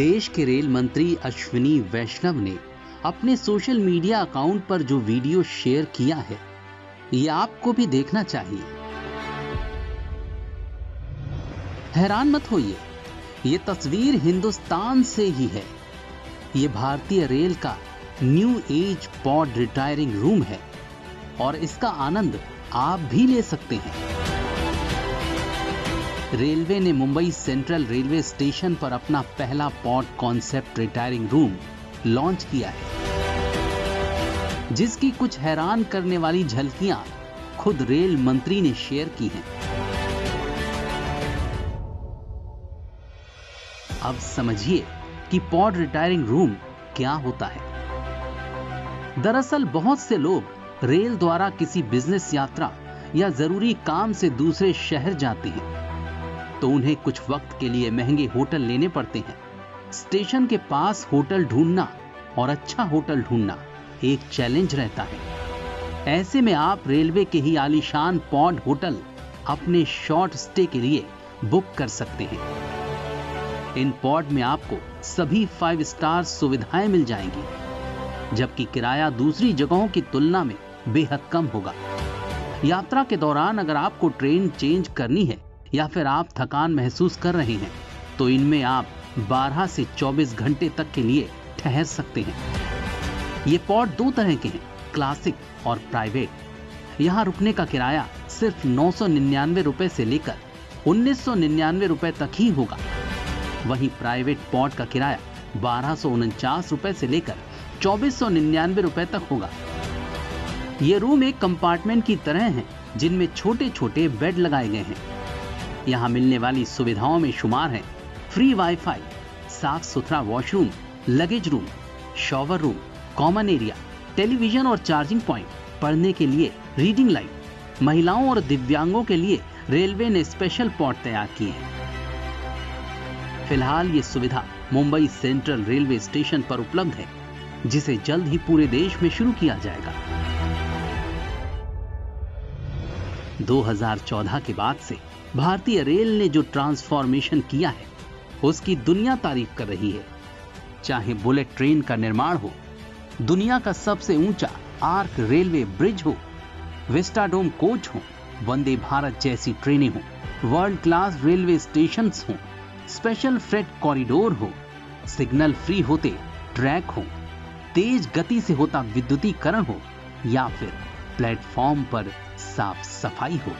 देश के रेल मंत्री अश्विनी वैष्णव ने अपने सोशल मीडिया अकाउंट पर जो वीडियो शेयर किया है, ये आपको भी देखना चाहिए। हैरान मत होइए, ये तस्वीर हिंदुस्तान से ही है। ये भारतीय रेल का new age pod retiring room है और इसका आनंद आप भी ले सकते हैं। रेलवे ने मुंबई सेंट्रल रेलवे स्टेशन पर अपना पहला pod concept retiring room launch किया है, जिसकी कुछ हैरान करने वाली झलकियाँ खुद रेल मंत्री ने शेयर की हैं। अब समझिए कि पॉड रिटायरिंग रूम क्या होता है। दरअसल बहुत से लोग रेल द्वारा किसी बिज़नेस यात्रा या ज़रूरी काम से दूसरे शहर जाते हैं। तो उन्हें कुछ वक्त के लिए महँगे होटल लेने पड़ते हैं। स्टेशन के पास होटल ढूंढना और अच्छा होटल ढूंढना एक चैलेंज रहता है। ऐसे में आप रेलवे के ही आलीशान पॉड होटल अपने शॉर्ट स्टे के लिए बुक कर सकते हैं। इन पॉड में आपको सभी फाइव स्टार सुविधाएँ मिल जाएँगी, जबकि किराया दूसरी जगहों की तुलना में बेहद कम होगा। यात्रा के दौरान अगर आपको ट्रेन चेंज करनी है या फिर आप थकान महसूस कर रहे हैं तो इनमें आप 12 से 24 घंटे तक के लिए ठहर सकते हैं। ये पॉड दो तरह के हैं, क्लासिक और प्राइवेट। यहाँ रुकने का किराया सिर्फ़ नौ सौ से लेकर उन्नीस सौ तक ही होगा। वहीं प्राइवेट पॉड का किराया बारह सौ उनचास रुपए से लेकर चौबीस सौ निन्यानवे रुपए तक होगा। ये रूम एक कंपार्टमेंट की तरह हैं, जिनमें छोटे छोटे बेड लगाए गए हैं। यहाँ मिलने वाली सुविधाओं में शुमार है। फ्री वाईफाई साफ़ सुथरा washroom luggage room shower room common area television और चार्जिंग पॉइंट पढ़ने के लिए रीडिंग लाइट महिलाओं और दिव्यांगों के लिए रेलवे ने स्पेशल पॉट तैयार किए हैं। फ़िलहाल ये सुविधा मुंबई सेंट्रल रेलवे स्टेशन पर उपलब्ध है, जिसे जल्द ही पूरे देश में शुरू किया जाएगा। 2014 के बाद से भारतीय रेल ने जो ट्रांसफॉर्मेशन किया है, उसकी दुनिया तारीफ़ कर रही है। चाहे बुलेट ट्रेन का निर्माण हो, दुनिया का सबसे ऊँचा आर्क रेलवे ब्रिज हो, विस्टाडोम कोच हो, वंदे भारत जैसी ट्रेनें हो वर्ल्ड क्लास रेलवे स्टेशन हो स्पेशल फ्रेट कॉरिडोर हो सिग्नल फ्री होते ट्रैक हो, तेज गति से होता विद्युतीकरण हो, या फिर प्लेटफॉर्म पर साफ़ सफ़ाई हो